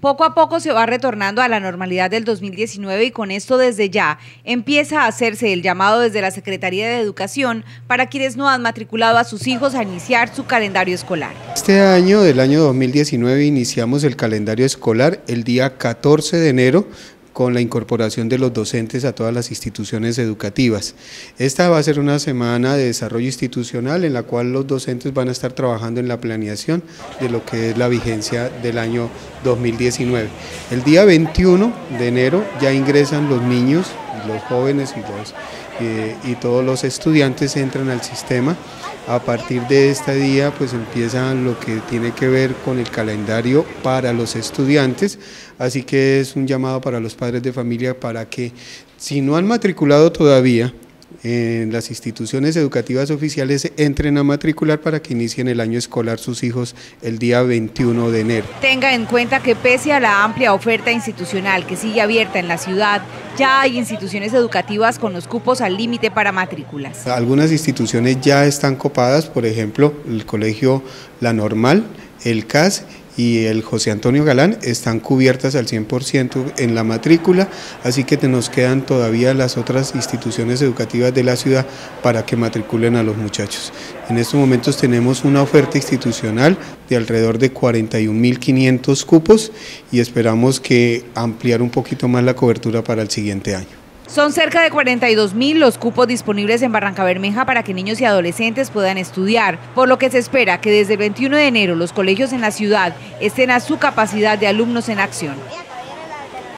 Poco a poco se va retornando a la normalidad del 2019 y con esto desde ya empieza a hacerse el llamado desde la Secretaría de Educación para quienes no han matriculado a sus hijos a iniciar su calendario escolar. Este año, del año 2019, iniciamos el calendario escolar el día 14 de enero con la incorporación de los docentes a todas las instituciones educativas. Esta va a ser una semana de desarrollo institucional en la cual los docentes van a estar trabajando en la planeación de lo que es la vigencia del año 2019. El día 21 de enero ya ingresan los niños, los jóvenes y, los, eh, y todos los estudiantes entran al sistema. A partir de este día pues empieza lo que tiene que ver con el calendario para los estudiantes, así que es un llamado para los padres de familia para que si no han matriculado todavía, en las instituciones educativas oficiales entren a matricular para que inicien el año escolar sus hijos el día 21 de enero. Tenga en cuenta que pese a la amplia oferta institucional que sigue abierta en la ciudad, ya hay instituciones educativas con los cupos al límite para matrículas. Algunas instituciones ya están copadas, por ejemplo, el colegio La Normal, el CAS y el José Antonio Galán están cubiertas al 100% en la matrícula, así que nos quedan todavía las otras instituciones educativas de la ciudad para que matriculen a los muchachos. En estos momentos tenemos una oferta institucional de alrededor de 41.500 cupos y esperamos que ampliar un poquito más la cobertura para el siguiente año. Son cerca de 42 mil los cupos disponibles en Barranca Bermeja para que niños y adolescentes puedan estudiar, por lo que se espera que desde el 21 de enero los colegios en la ciudad estén a su capacidad de alumnos en acción.